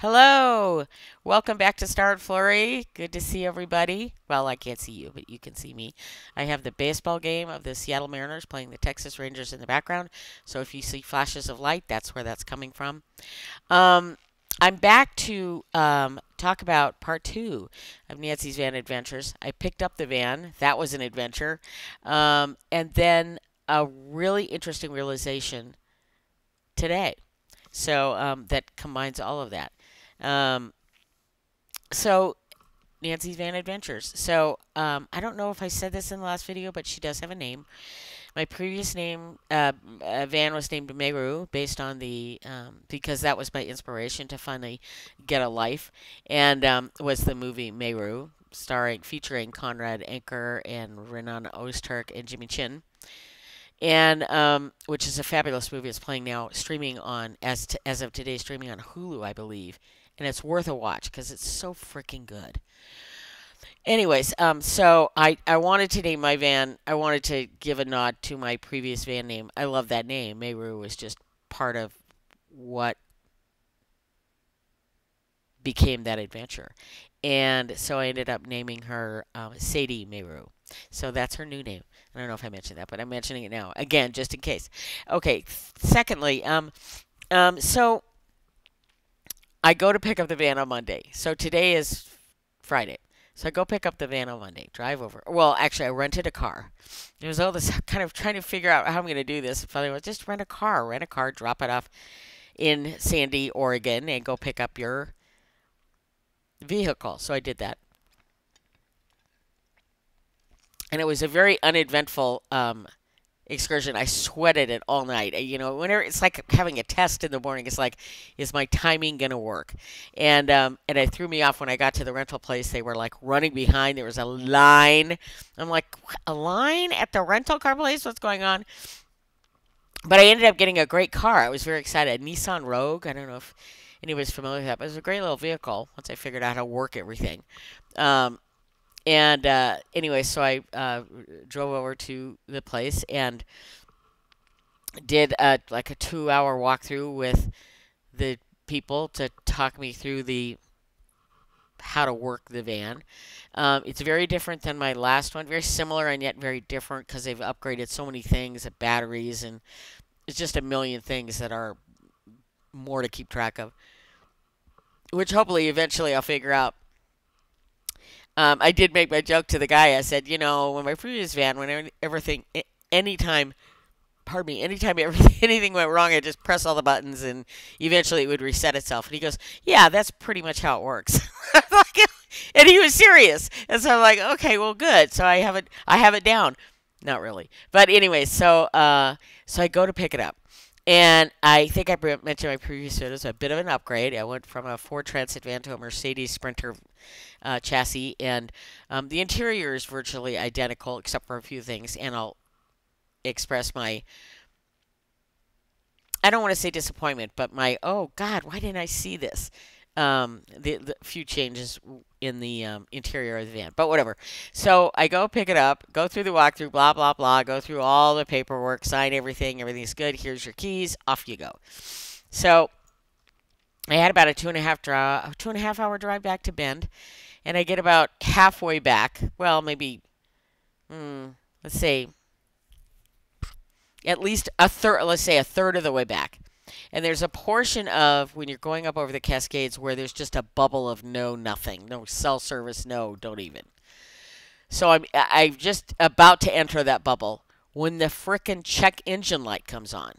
Hello, welcome back to Star and Flurry. Good to see everybody. Well, I can't see you, but you can see me. I have the baseball game of the Seattle Mariners playing the Texas Rangers in the background. So if you see flashes of light, that's where that's coming from. Um, I'm back to um, talk about part two of Nancy's Van Adventures. I picked up the van, that was an adventure. Um, and then a really interesting realization today. So um, that combines all of that. Um, so Nancy's Van Adventures. So um, I don't know if I said this in the last video, but she does have a name. My previous name, uh, uh, van was named Meru, based on the um, because that was my inspiration to finally get a life, and um, was the movie Meru, starring featuring Conrad Anker and Renan Ozturk and Jimmy Chin and um, which is a fabulous movie. It's playing now, streaming on as as of today, streaming on Hulu, I believe and it's worth a watch because it's so freaking good. Anyways, um, so I, I wanted to name my van. I wanted to give a nod to my previous van name. I love that name. Meru was just part of what became that adventure, and so I ended up naming her um, Sadie Meru. So that's her new name. I don't know if I mentioned that, but I'm mentioning it now again, just in case. Okay. Secondly, um, um, so I go to pick up the van on Monday. So today is Friday. So I go pick up the van on Monday, drive over. Well, actually, I rented a car. It was all this kind of trying to figure out how I'm going to do this. Finally, was just rent a car, rent a car, drop it off in Sandy, Oregon, and go pick up your vehicle. So I did that. And it was a very uneventful um, excursion. I sweated it all night. You know, whenever it's like having a test in the morning, it's like, is my timing gonna work? And um, and it threw me off when I got to the rental place. They were like running behind. There was a line. I'm like, a line at the rental car place? What's going on? But I ended up getting a great car. I was very excited. A Nissan Rogue. I don't know if anybody's familiar with that, but it was a great little vehicle once I figured out how to work everything. Um, and uh, anyway, so I uh, drove over to the place and did a, like a two-hour walkthrough with the people to talk me through the how to work the van. Um, it's very different than my last one, very similar and yet very different because they've upgraded so many things, batteries, and it's just a million things that are more to keep track of. Which hopefully eventually I'll figure out um, I did make my joke to the guy. I said, you know, when my previous van, when everything, anytime, pardon me, anytime anything went wrong, I just press all the buttons and eventually it would reset itself. And he goes, yeah, that's pretty much how it works. and he was serious. And so I'm like, okay, well, good. So I have it, I have it down. Not really, but anyway, so uh, so I go to pick it up. And I think I mentioned my previous videos a bit of an upgrade. I went from a Ford Transit van to a Mercedes Sprinter uh, chassis, and um, the interior is virtually identical except for a few things. And I'll express my I don't want to say disappointment, but my oh God, why didn't I see this? um, the, the few changes in the um, interior of the van, but whatever. So I go pick it up, go through the walkthrough, blah blah blah, go through all the paperwork, sign everything, everything's good. Here's your keys, off you go. So I had about a two and a half draw, two and a half hour drive back to Bend, and I get about halfway back. Well, maybe, hmm, let's say, at least a third. Let's say a third of the way back. And there's a portion of when you're going up over the Cascades where there's just a bubble of no nothing, no cell service, no, don't even. So I'm I'm just about to enter that bubble when the frickin' check engine light comes on.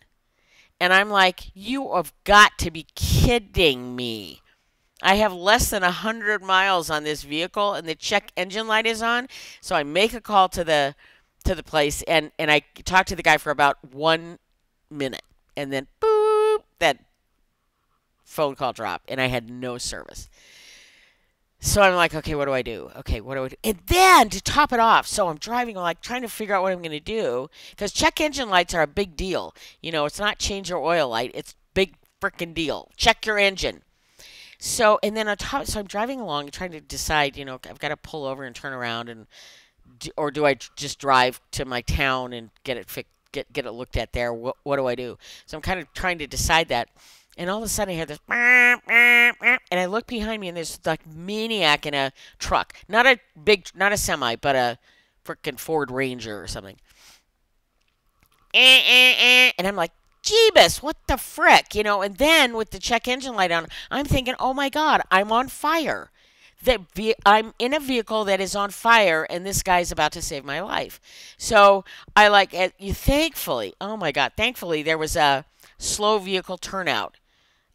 And I'm like, you have got to be kidding me. I have less than 100 miles on this vehicle and the check engine light is on. So I make a call to the to the place and and I talk to the guy for about 1 minute and then boop that phone call dropped and I had no service. So I'm like, okay, what do I do? Okay, what do I do? And then to top it off, so I'm driving, like trying to figure out what I'm going to do because check engine lights are a big deal. You know, it's not change your oil light; it's big freaking deal. Check your engine. So and then on top, so I'm driving along, trying to decide. You know, I've got to pull over and turn around, and or do I just drive to my town and get it fixed? Get get it looked at there. What what do I do? So I'm kind of trying to decide that. And all of a sudden I hear this, and I look behind me, and there's like maniac in a truck, not a big, not a semi, but a freaking Ford Ranger or something. And I'm like, Jeebus, what the frick? You know, and then with the check engine light on, I'm thinking, oh my God, I'm on fire. That I'm in a vehicle that is on fire, and this guy's about to save my life. So I like, eh, you thankfully, oh my God, thankfully, there was a slow vehicle turnout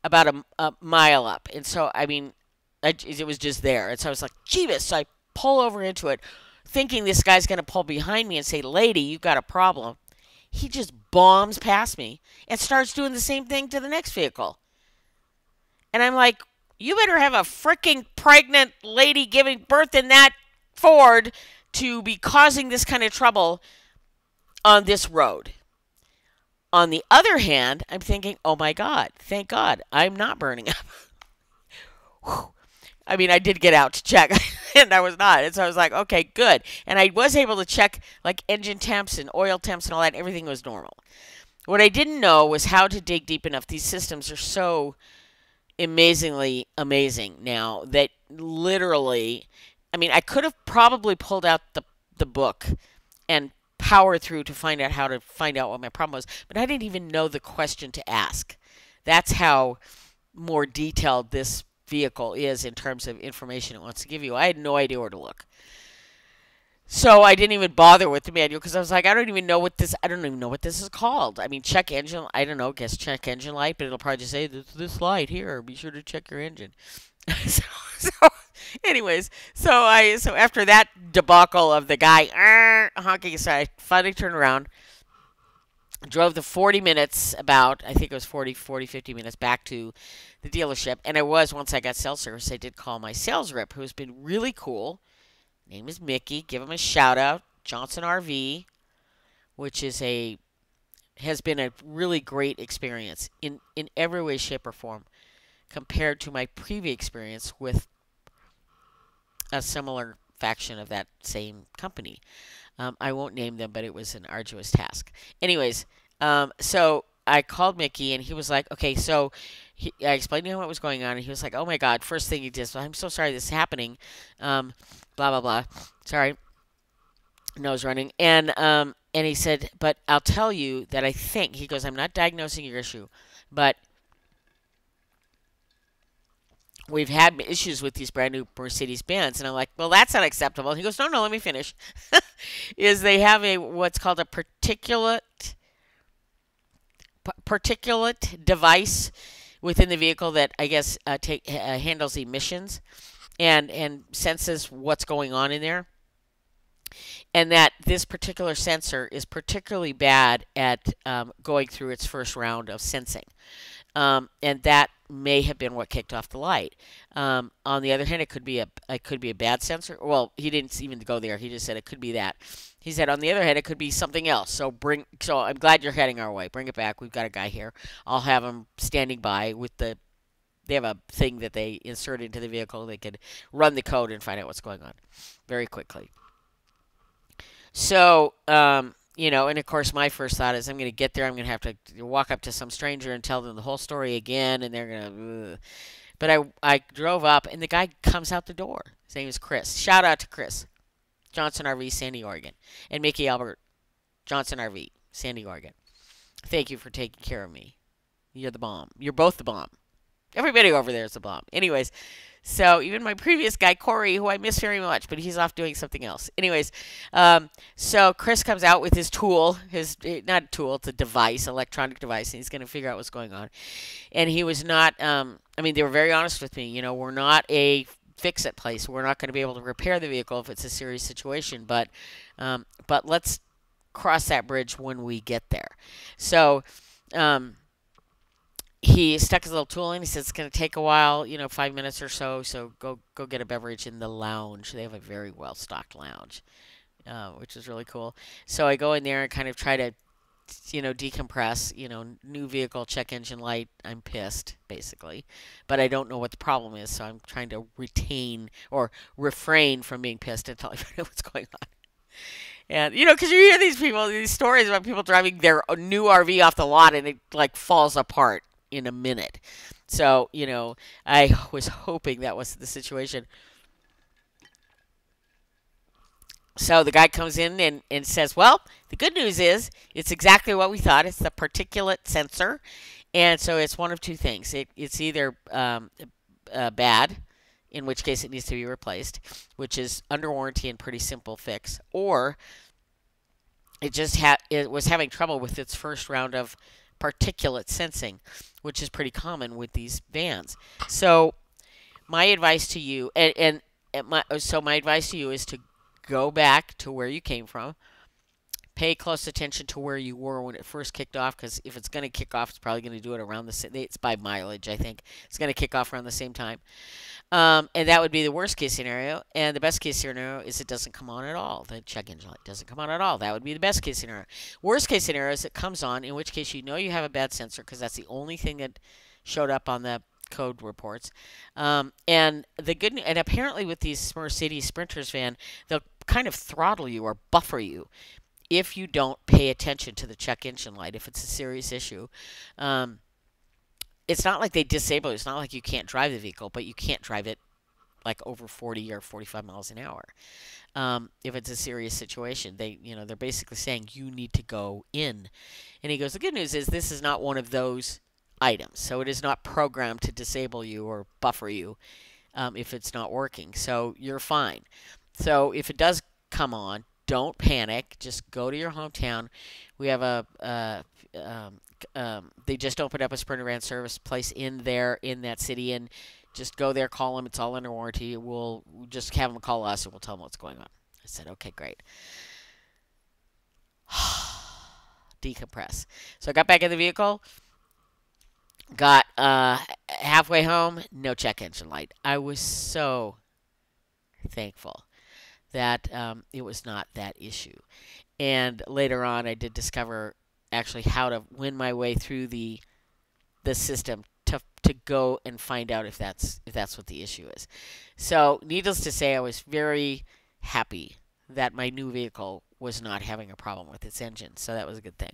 about a, a mile up. And so, I mean, I, it was just there. And so I was like, Jeebus. So I pull over into it, thinking this guy's going to pull behind me and say, Lady, you've got a problem he just bombs past me and starts doing the same thing to the next vehicle. And I'm like, you better have a freaking pregnant lady giving birth in that Ford to be causing this kind of trouble on this road. On the other hand, I'm thinking, oh my God, thank God, I'm not burning up. I mean, I did get out to check, and I was not. And so I was like, okay, good. And I was able to check like engine temps and oil temps and all that. Everything was normal. What I didn't know was how to dig deep enough. These systems are so amazingly amazing now that literally, I mean, I could have probably pulled out the the book and power through to find out how to find out what my problem was, but I didn't even know the question to ask. That's how more detailed this vehicle is in terms of information it wants to give you. I had no idea where to look. So I didn't even bother with the manual because I was like, I don't even know what this. I don't even know what this is called. I mean, check engine. I don't know. Guess check engine light, but it'll probably just say this, this light here. Be sure to check your engine. so, so, anyways, so I so after that debacle of the guy honking, so I finally turned around, drove the 40 minutes about i think it was 40 40 50 minutes back to the dealership and i was once i got cell service i did call my sales rep who's been really cool name is mickey give him a shout out johnson rv which is a has been a really great experience in in every way shape or form compared to my previous experience with a similar faction of that same company um, I won't name them, but it was an arduous task. Anyways, um, so I called Mickey, and he was like, "Okay, so." I explained to him what was going on, and he was like, "Oh my God!" First thing he did, "I'm so sorry this is happening." Um, blah blah blah. Sorry, nose running, and um, and he said, "But I'll tell you that I think." He goes, "I'm not diagnosing your issue, but." we've had issues with these brand new Mercedes Benz. And I'm like, well, that's unacceptable. He goes, no, no, let me finish. is they have a what's called a particulate particulate device within the vehicle that I guess uh, take, uh, handles emissions and and senses what's going on in there. And that this particular sensor is particularly bad at um, going through its first round of sensing. Um, and that may have been what kicked off the light. Um, on the other hand, it could be a it could be a bad sensor. Well, he didn't even go there. He just said it could be that. He said on the other hand, it could be something else. So bring. So I'm glad you're heading our way. Bring it back. We've got a guy here. I'll have him standing by with the. They have a thing that they insert into the vehicle. They could run the code and find out what's going on very quickly. So um, you know, and of course, my first thought is I'm going to get there. I'm going to have to walk up to some stranger and tell them the whole story again, and they're going to. But I I drove up, and the guy comes out the door. His name is Chris. Shout out to Chris Johnson RV, Sandy, Oregon, and Mickey Albert Johnson RV, Sandy, Oregon. Thank you for taking care of me. You're the bomb. You're both the bomb. Everybody over there is a bomb. Anyways, so even my previous guy, Corey, who I miss very much, but he's off doing something else. Anyways, um, so Chris comes out with his tool, his eh, not tool, it's a device, electronic device, and he's going to figure out what's going on. And he was not. Um, I mean, they were very honest with me. You know, we're not a fix it place. We're not going to be able to repair the vehicle if it's a serious situation, but um, but let's cross that bridge when we get there. So. Um, he stuck his little tool in. He said it's going to take a while, you know, five minutes or so. So go go get a beverage in the lounge. They have a very well stocked lounge, uh, which is really cool. So I go in there and kind of try to, you know, decompress. You know, new vehicle, check engine light. I'm pissed, basically, but I don't know what the problem is. So I'm trying to retain or refrain from being pissed until I find out what's going on. And you know, because you hear these people, these stories about people driving their new RV off the lot and it like falls apart in a minute. So, you know, I was hoping that was the situation. So the guy comes in and, and says, Well, the good news is it's exactly what we thought. It's the particulate sensor. And so it's one of two things. It, it's either um, uh, bad, in which case it needs to be replaced, which is under warranty and pretty simple fix, or it just ha- it was having trouble with its first round of particulate sensing, which is pretty common with these vans. So my advice to you, and, and, and my so my advice to you is to go back to where you came from. Pay close attention to where you were when it first kicked off, because if it's going to kick off, it's probably going to do it around the same. It's by mileage, I think. It's going to kick off around the same time, um, and that would be the worst case scenario. And the best case scenario is it doesn't come on at all. The check engine light doesn't come on at all. That would be the best case scenario. Worst case scenario is it comes on, in which case you know you have a bad sensor, because that's the only thing that showed up on the code reports. Um, and the good and apparently with these Mercedes Sprinters van, they'll kind of throttle you or buffer you if you don't pay attention to the check engine light if it's a serious issue. Um, it's not like they disable it. It's not like you can't drive the vehicle, but you can't drive it like over 40 or 45 miles an hour. Um, if it's a serious situation, they, you know, they're basically saying you need to go in. And he goes, the good news is this is not one of those items. So it is not programmed to disable you or buffer you um, if it's not working. So you're fine. So if it does come on, don't panic. Just go to your hometown. We have a, uh, um, um, they just opened up a Sprinter van service place in there in that city, and just go there, call them. It's all under warranty. We'll just have them call us, and we'll tell them what's going on. I said, okay, great. Decompress. So I got back in the vehicle. Got uh, halfway home, no check engine light. I was so thankful that um, it was not that issue. And later on, I did discover actually how to win my way through the the system to to go and find out if that's if that's what the issue is. So, needless to say, I was very happy that my new vehicle was not having a problem with its engine. So that was a good thing.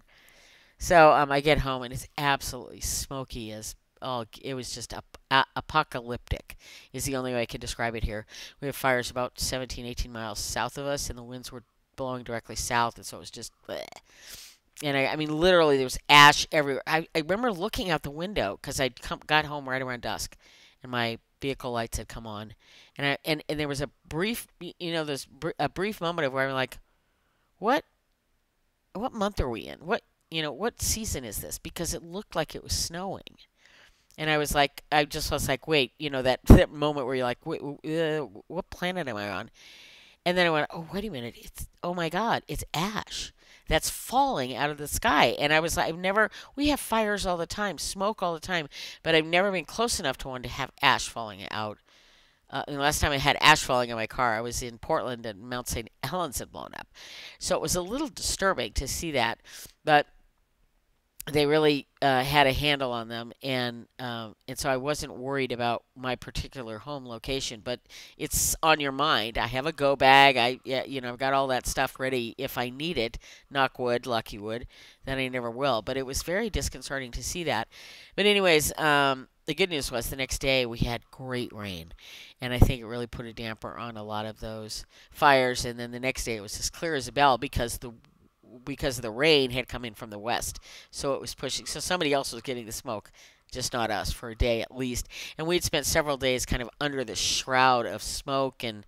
So um, I get home and it's absolutely smoky as oh, it was just apocalyptic is the only way I can describe it here. We have fires about 17, 18 miles south of us, and the winds were blowing directly south, and so it was just. Bleh. And I, I mean, literally, there was ash everywhere. I, I remember looking out the window because I got home right around dusk, and my vehicle lights had come on, and I and, and there was a brief, you know, there's br- a brief moment of where I'm like, what, what month are we in? What you know, what season is this? Because it looked like it was snowing. And I was like, I just was like, wait, you know, that, that moment where you're like, wait, uh, what planet am I on? And then I went, oh, wait a minute. It's, oh my God, it's ash that's falling out of the sky. And I was like, I've never, we have fires all the time, smoke all the time, but I've never been close enough to one to have ash falling out. Uh, the last time I had ash falling in my car, I was in Portland and Mount St. Helens had blown up. So it was a little disturbing to see that. But they really uh, had a handle on them, and um, and so I wasn't worried about my particular home location. But it's on your mind. I have a go bag. I you know I've got all that stuff ready if I need it. Knock wood, lucky wood. Then I never will. But it was very disconcerting to see that. But anyways, um, the good news was the next day we had great rain, and I think it really put a damper on a lot of those fires. And then the next day it was as clear as a bell because the because the rain had come in from the west, so it was pushing. So somebody else was getting the smoke, just not us, for a day at least. And we'd spent several days kind of under the shroud of smoke, and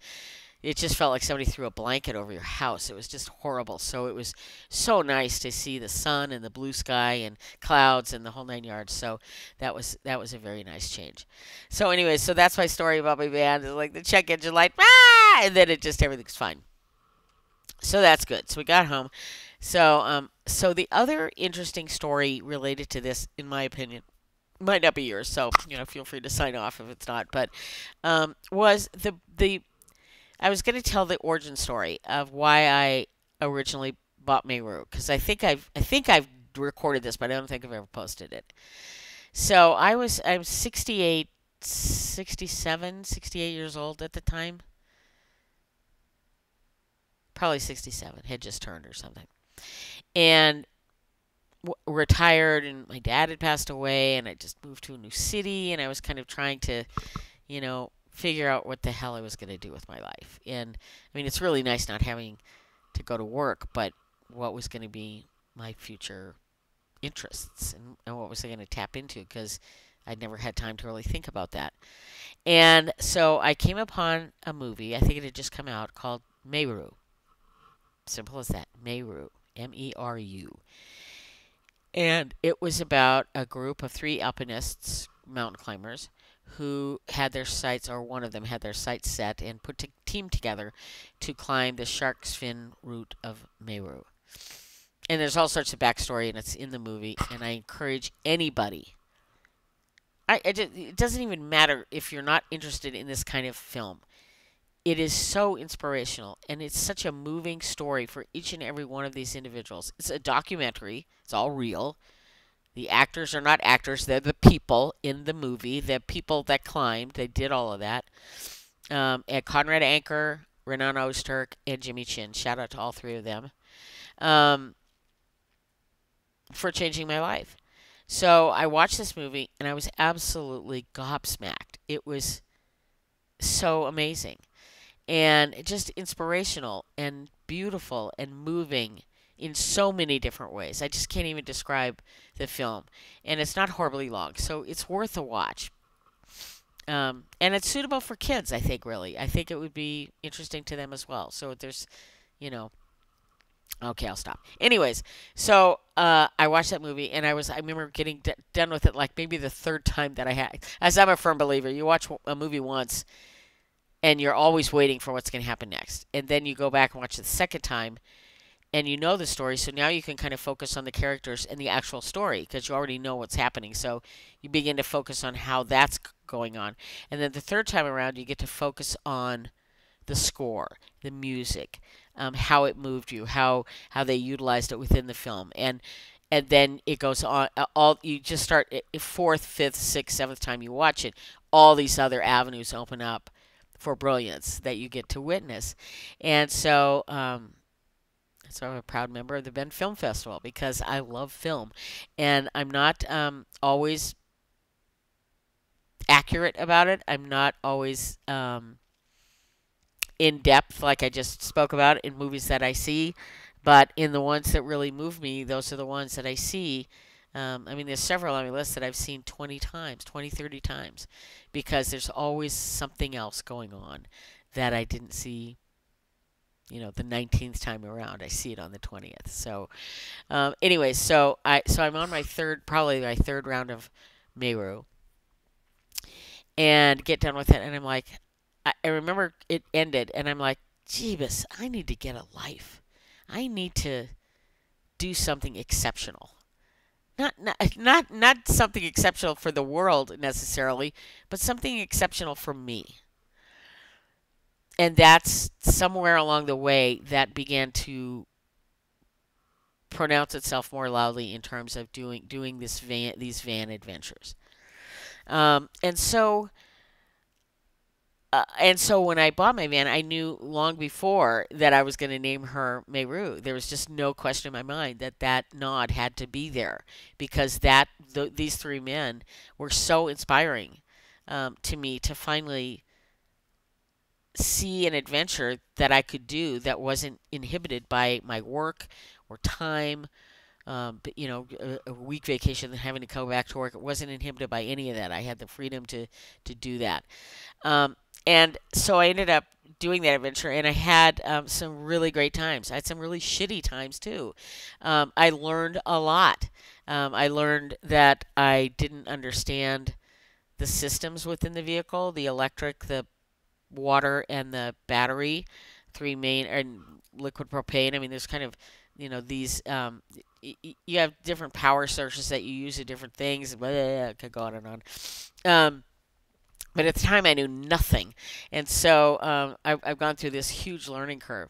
it just felt like somebody threw a blanket over your house. It was just horrible. So it was so nice to see the sun and the blue sky and clouds and the whole nine yards. So that was that was a very nice change. So anyway, so that's my story about my band. It's like the check engine light, ah, and then it just everything's fine. So that's good. So we got home so, um, so the other interesting story related to this, in my opinion, might not be yours. So, you know, feel free to sign off if it's not. But um, was the the I was going to tell the origin story of why I originally bought Meru because I think I've I think I've recorded this, but I don't think I've ever posted it. So I was I'm 68, 67, 68 years old at the time. Probably 67. Had just turned or something. And w- retired and my dad had passed away and I just moved to a new city and I was kind of trying to, you know, figure out what the hell I was going to do with my life. And I mean, it's really nice not having to go to work, but what was going to be my future interests and, and what was I going to tap into because I'd never had time to really think about that. And so I came upon a movie, I think it had just come out, called Meru. Simple as that. Meru. M E R U. And it was about a group of three alpinists, mountain climbers, who had their sights, or one of them had their sights set and put a team together to climb the shark's fin route of Meru. And there's all sorts of backstory, and it's in the movie. And I encourage anybody. I, I just, it doesn't even matter if you're not interested in this kind of film. It is so inspirational, and it's such a moving story for each and every one of these individuals. It's a documentary. It's all real. The actors are not actors, they're the people in the movie, the people that climbed. They did all of that. Um, and Conrad Anker, Renan Ozturk, and Jimmy Chin. Shout out to all three of them um, for changing my life. So I watched this movie and I was absolutely gobsmacked. It was so amazing and just inspirational and beautiful and moving in so many different ways. I just can't even describe the film, and it's not horribly long, so it's worth a watch. Um, and it's suitable for kids, I think. Really, I think it would be interesting to them as well. So there's, you know, okay, I'll stop. Anyways, so uh, I watched that movie, and I was I remember getting done with it like maybe the third time that I had. As I'm a firm believer, you watch a movie once, and you're always waiting for what's going to happen next, and then you go back and watch it the second time and you know the story, so now you can kind of focus on the characters and the actual story because you already know what's happening. So you begin to focus on how that's going on. And then the third time around, you get to focus on the score, the music, um, how it moved you, how how they utilized it within the film, and and then it goes on. Uh, all you just start fourth, fifth, sixth, seventh time you watch it, all these other avenues open up for brilliance that you get to witness, and so. Um, so I'm a proud member of the Bend Film Festival because I love film, and I'm not um, always accurate about it. I'm not always um, in depth, like I just spoke about in movies that I see, but in the ones that really move me, those are the ones that I see. Um, I mean, there's several on my list that I've seen 20 times, 20, 30 times, because there's always something else going on that I didn't see you know the 19th time around. I see it on the 20th so um, anyways so i so i'm on my third probably my third round of meru and get done with it. And i'm like i, I remember it ended and i'm like jeebus i need to get a life. I need to do something exceptional not, not not something exceptional for the world necessarily but something exceptional for me and that's somewhere along the way that began to pronounce itself more loudly in terms of doing doing this van these van adventures. Um, and so uh, and so when I bought my van, I knew long before that I was going to name her Meru. There was just no question in my mind that that nod had to be there because that th- these three men were so inspiring um, to me to finally see an adventure that I could do that wasn't inhibited by my work or time. Um, you know, a, a, week vacation and having to come back to work, it wasn't inhibited by any of that. I had the freedom to to do that, um, and so I ended up doing that adventure, and I had um, some really great times. I had some really shitty times too. Um, I learned a lot. Um, I learned that I didn't understand the systems within the vehicle, the electric, the water and the battery, three main and liquid propane. I mean, there's kind of you know these um, you have different power sources that you use at different things. Blah, blah, blah, could go on and on. Um, but at the time, I knew nothing, and so um, I've, I've gone through this huge learning curve.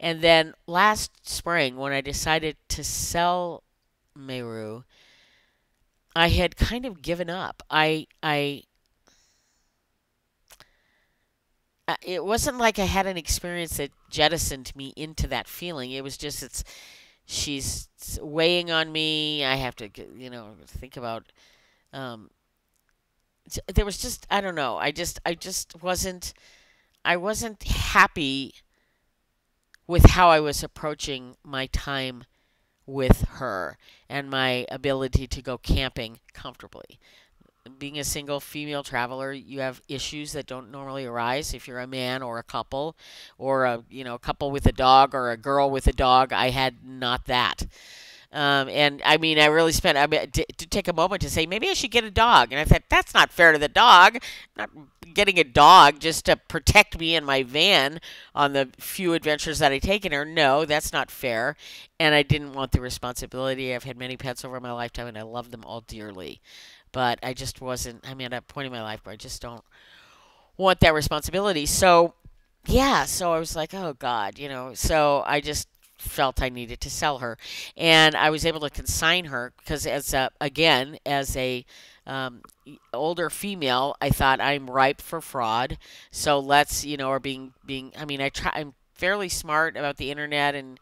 And then last spring, when I decided to sell Meru, I had kind of given up. I I it wasn't like I had an experience that jettisoned me into that feeling. It was just it's she's weighing on me. I have to, you know, think about. Um, there was just I don't know. I just I just wasn't I wasn't happy with how I was approaching my time with her and my ability to go camping comfortably. Being a single female traveler, you have issues that don't normally arise if you're a man or a couple or a, you know, a couple with a dog or a girl with a dog. I had not that. Um, and I mean, I really spent I mean, to, to, take a moment to say maybe I should get a dog. And I thought that's not fair to the dog. I'm not getting a dog just to protect me in my van on the few adventures that I take in her. No, that's not fair. And I didn't want the responsibility. I've had many pets over my lifetime, and I love them all dearly. But I just wasn't. I'm at a point in my life where I just don't want that responsibility. So yeah, so I was like, oh God, you know. So I just felt I needed to sell her, and I was able to consign her because as a, again as a um, older female, I thought I'm ripe for fraud. So let's you know, or being being. I mean, I try. I'm fairly smart about the internet and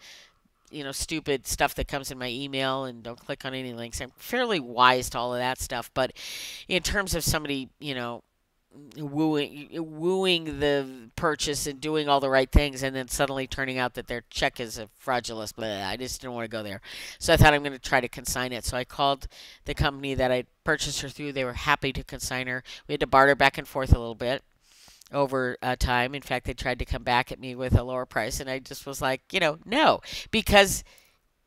you know stupid stuff that comes in my email and don't click on any links. I'm fairly wise to all of that stuff, but in terms of somebody you know wooing wooing the purchase and doing all the right things and then suddenly turning out that their check is a fraudulent blah, I just didn't want to go there. So I thought I'm going to try to consign it. So I called the company that I purchased her through. They were happy to consign her. We had to barter back and forth a little bit over uh, time. In fact, they tried to come back at me with a lower price and I just was like, you know, no, because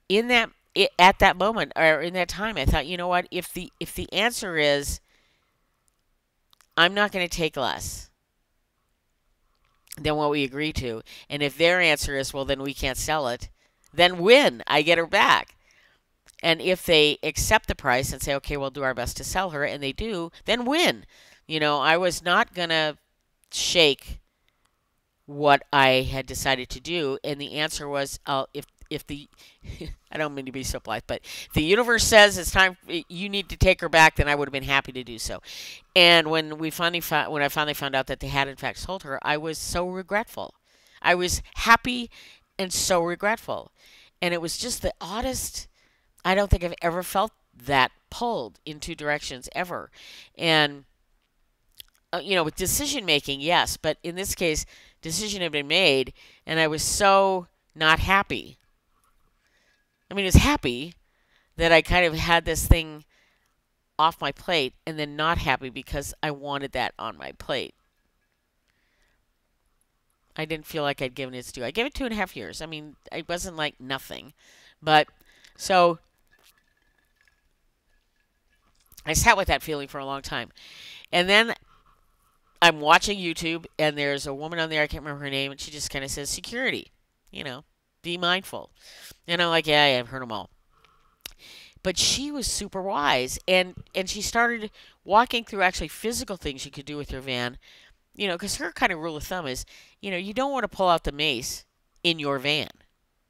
in that it, at that moment or in that time I thought, you know what, if the if the answer is I'm not going to take less than what we agree to. And if their answer is, well, then we can't sell it, then win. I get her back. And if they accept the price and say, okay, we'll do our best to sell her, and they do, then win. You know, I was not going to shake what I had decided to do. And the answer was, uh, if if the I don't mean to be so blithe, but the universe says it's time you need to take her back, then I would have been happy to do so. And when we finally found, when I finally found out that they had in fact sold her, I was so regretful. I was happy and so regretful. And it was just the oddest I don't think I've ever felt that pulled in two directions ever. And uh, you know, with decision making, yes, but in this case, decision had been made, and I was so not happy I mean, I was happy that I kind of had this thing off my plate and then not happy because I wanted that on my plate. I didn't feel like I'd given it its due. I gave it two and a half years. I mean, it wasn't like nothing. But so I sat with that feeling for a long time. And then I'm watching YouTube and there's a woman on there, I can't remember her name, and she just kind of says security, you know be mindful. And I'm like, yeah, yeah, I've heard them all. But she was super wise, and and she started walking through actually physical things you could do with your van. You know, because her kind of rule of thumb is, you know, you don't want to pull out the mace in your van.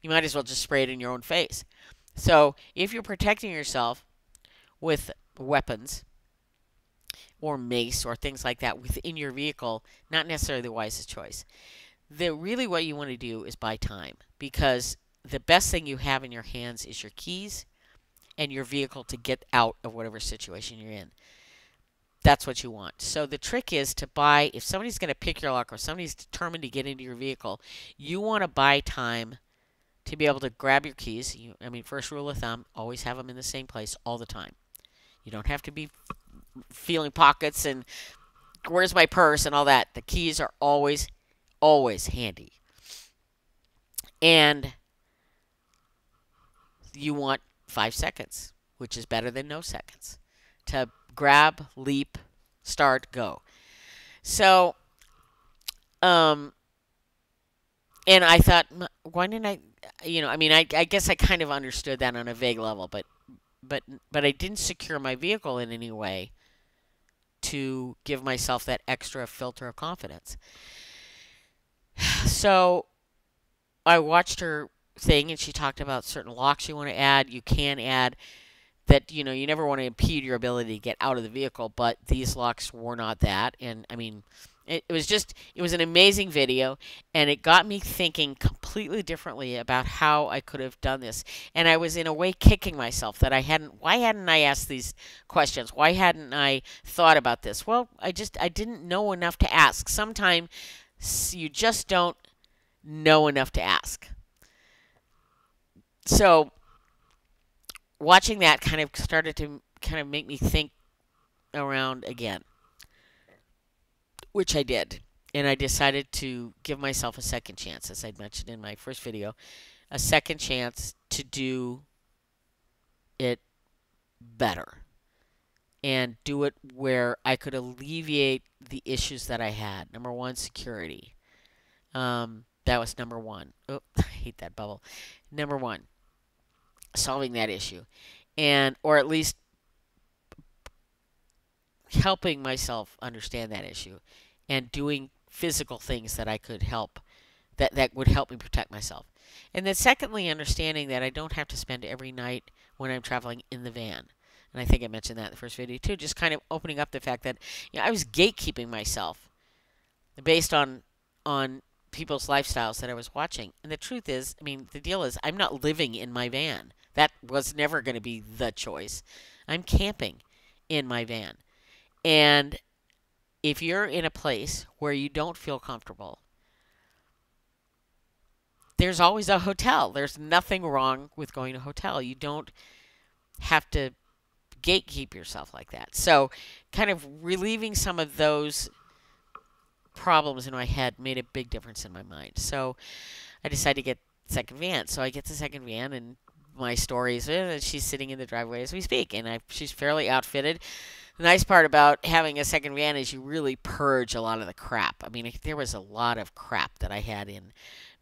You might as well just spray it in your own face. So if you're protecting yourself with weapons or mace or things like that within your vehicle, not necessarily the wisest choice the really what you want to do is buy time because the best thing you have in your hands is your keys and your vehicle to get out of whatever situation you're in. That's what you want. So the trick is to buy, if somebody's going to pick your lock or somebody's determined to get into your vehicle, you want to buy time to be able to grab your keys. You, I mean, first rule of thumb, always have them in the same place all the time. You don't have to be feeling pockets and where's my purse and all that. The keys are always always handy. And you want five seconds, which is better than no seconds, to grab, leap, start, go. So, um, and I thought, why didn't I, you know, I mean, I, I guess I kind of understood that on a vague level, but, but, but I didn't secure my vehicle in any way to give myself that extra filter of confidence. So I watched her thing and she talked about certain locks you want to add. You can add that, you know, you never want to impede your ability to get out of the vehicle, but these locks were not that. And I mean, It, it was just, it was an amazing video, and it got me thinking completely differently about how I could have done this. And I was in a way kicking myself that I hadn't, why hadn't I asked these questions? Why hadn't I thought about this? Well, I just, I didn't know enough to ask. Sometimes you just don't know enough to ask. So, watching that kind of started to kind of make me think around again which I did. And I decided to give myself a second chance, as I mentioned in my first video, a second chance to do it better and do it where I could alleviate the issues that I had. Number one, security. Um, that was number one. Oh, I hate that bubble. Number one, solving that issue, and or at least helping myself understand that issue and doing physical things that I could help that that would help me protect myself. And then secondly understanding that I don't have to spend every night when I'm traveling in the van. And I think I mentioned that in the first video too, just kind of opening up the fact that you know, I was gatekeeping myself based on on people's lifestyles that I was watching. And the truth is, I mean, the deal is I'm not living in my van. That was never going to be the choice. I'm camping in my van. And if you're in a place where you don't feel comfortable, there's always a hotel. There's nothing wrong with going to a hotel. You don't have to gatekeep yourself like that. So, kind of relieving some of those problems in my head made a big difference in my mind. So, I decided to get second van. So, I get the second van and my stories. Eh, she's sitting in the driveway as we speak, and I, she's fairly outfitted the nice part about having a second van is you really purge a lot of the crap. I mean, there was a lot of crap that I had in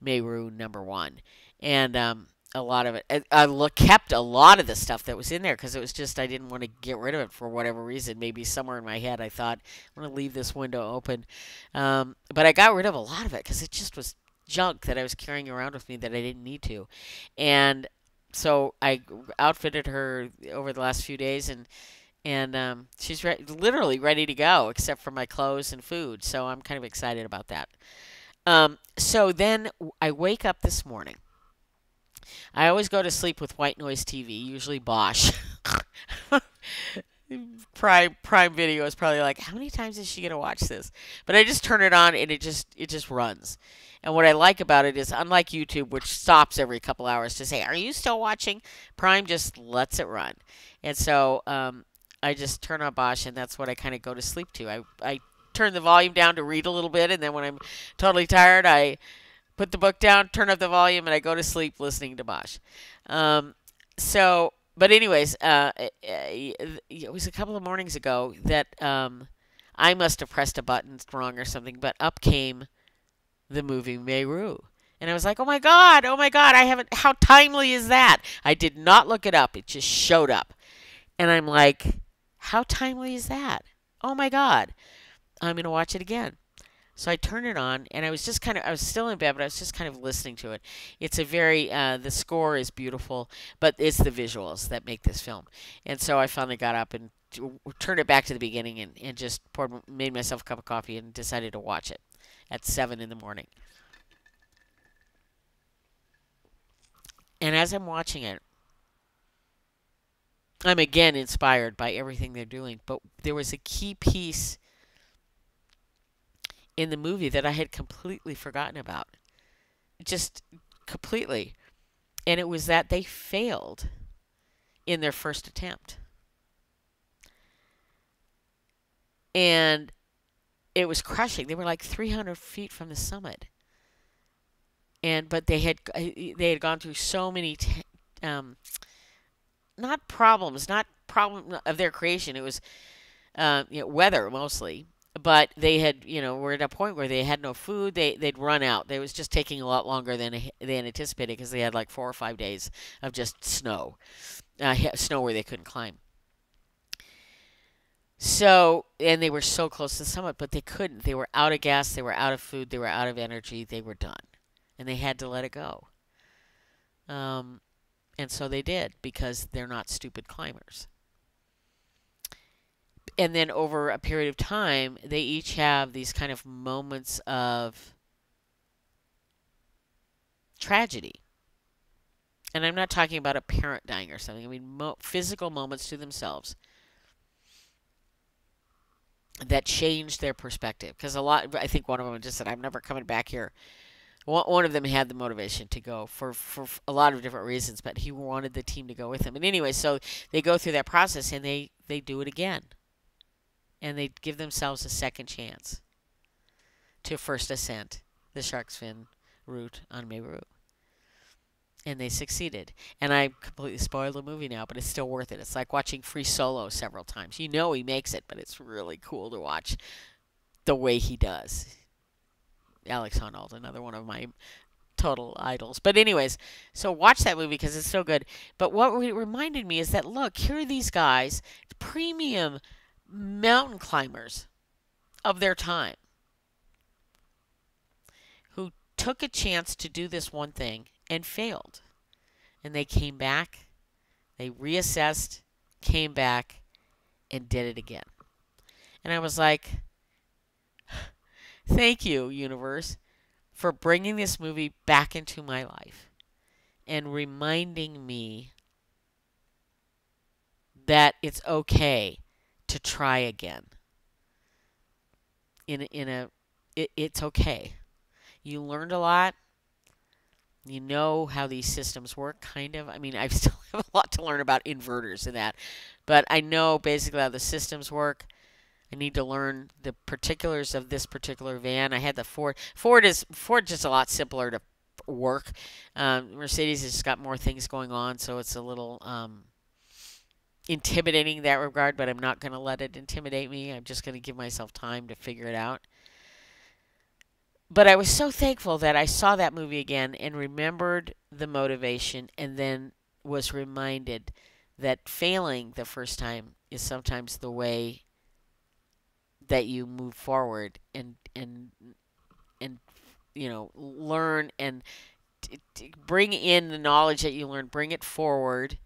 Meru number one, and um, a lot of it. I, I kept a lot of the stuff that was in there because it was just I didn't want to get rid of it for whatever reason. Maybe somewhere in my head I thought I'm going to leave this window open, um, but I got rid of a lot of it because it just was junk that I was carrying around with me that I didn't need to, and so I outfitted her over the last few days and and um, she's re- literally ready to go, except for my clothes and food. So I'm kind of excited about that. Um, so then I wake up this morning. I always go to sleep with white noise TV, usually Bosch. Prime Prime Video is probably like, how many times is she gonna watch this? But I just turn it on and it just it just runs. And what I like about it is, unlike YouTube, which stops every couple hours to say, "Are you still watching?" Prime just lets it run. And so um, I just turn on Bosch, and that's what I kind of go to sleep to. I, I turn the volume down to read a little bit, and then when I'm totally tired, I put the book down, turn up the volume, and I go to sleep listening to Bosch. Um, so, but anyways, uh, it was a couple of mornings ago that um, I must have pressed a button wrong or something, but up came the movie Meru. And I was like, oh my God, oh my God, I haven't, how timely is that? I did not look it up. It just showed up. And I'm like, how timely is that? Oh my God. I'm going to watch it again. So I turned it on, and I was just kind of, I was still in bed, but I was just kind of listening to it. It's a very, uh, the score is beautiful, but it's the visuals that make this film. And so I finally got up and turned it back to the beginning and, and just poured, made myself a cup of coffee and decided to watch it at 7 in the morning. And as I'm watching it, I'm again inspired by everything they're doing, but there was a key piece in the movie that I had completely forgotten about. Just completely. And it was that they failed in their first attempt. And it was crushing. They were like 300 feet from the summit. And but they had they had gone through so many um, not problems, not problem of their creation. It was uh, you know, weather mostly. But they had, you know, were at a point where they had no food. They they'd run out. They was just taking a lot longer than they anticipated because they had like four or five days of just snow, uh, snow where they couldn't climb. So, and they were so close to the summit, but they couldn't. They were out of gas, they were out of food, they were out of energy, they were done. And they had to let it go. Um, and so they did because they're not stupid climbers. And then over a period of time, they each have these kind of moments of tragedy. And I'm not talking about a parent dying or something. I mean, mo- physical moments to themselves that changed their perspective. Because a lot, I think one of them just said, I'm never coming back here. One of them had the motivation to go for, for a lot of different reasons, but he wanted the team to go with him. And anyway, so they go through that process and they, they do it again. And they give themselves a second chance to first ascent the shark's fin route on Meru and they succeeded. And I completely spoiled the movie now, but it's still worth it. It's like watching Free Solo several times. You know he makes it, but it's really cool to watch the way he does. Alex Honnold, another one of my total idols. But anyways, so watch that movie because it's so good. But what it reminded me is that look, here are these guys, premium mountain climbers of their time who took a chance to do this one thing and failed. And they came back, they reassessed, came back, and did it again. And I was like, thank you, universe, for bringing this movie back into my life and reminding me that it's okay to try again. In in a it, it's okay. You learned a lot you know how these systems work, kind of. I mean, I still have a lot to learn about inverters and that, but I know basically how the systems work. I need to learn the particulars of this particular van. I had the Ford. Ford is Ford just a lot simpler to work. Um, Mercedes has got more things going on, so it's a little um, intimidating in that regard. But I'm not going to let it intimidate me. I'm just going to give myself time to figure it out but I was so thankful that I saw that movie again and remembered the motivation and then was reminded that failing the first time is sometimes the way that you move forward and and and you know learn and bring in the knowledge that you learned bring it forward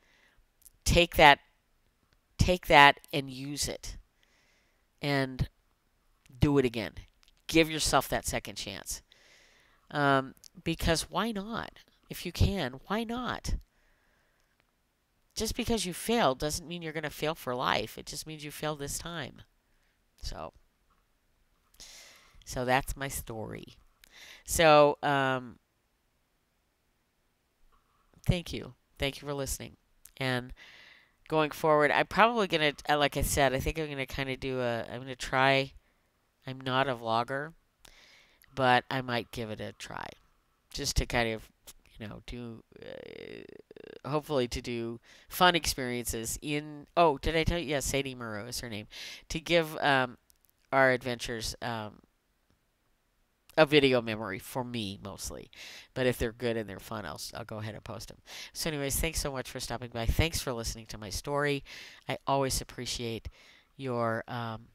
take that take that and use it and do it again give yourself that second chance. Um, because why not? If you can, why not? Just because you failed doesn't mean you're going to fail for life. It just means you failed this time. So, so that's my story. So, um, thank you. Thank you for listening. And going forward, I'm probably going to, like I said, I think I'm going to kind of do a, I'm going to try I'm not a vlogger, but I might give it a try just to kind of, you know, do uh, hopefully to do fun experiences in. Oh, did I tell you? Yes, Sadie Moreau is her name. To give um, our adventures um, a video memory for me mostly. But if they're good and they're fun, I'll, I'll go ahead and post them. So, anyways, thanks so much for stopping by. Thanks for listening to my story. I always appreciate your. Um,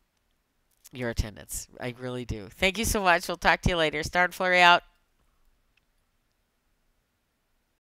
your attendance. I really do. Thank you so much. We'll talk to you later. Star and Flurry out.